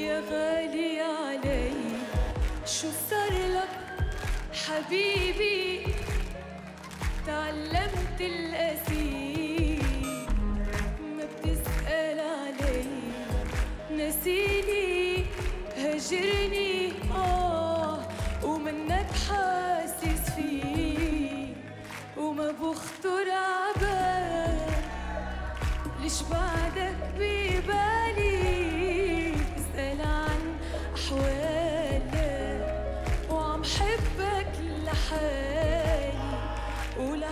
غالي علي شو صار لك حبيبي؟ تعلمت القسيم ما بتسأل علي. نسيني هجرني آه ومنك حاسس فيه. وما بخطر عبال ليش بعدك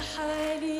ولحالي ما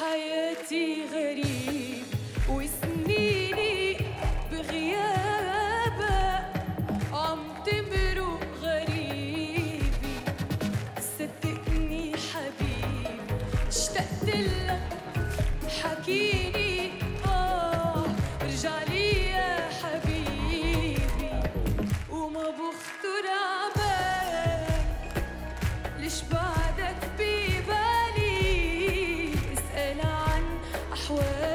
حياتي غريب وسنيني halfway.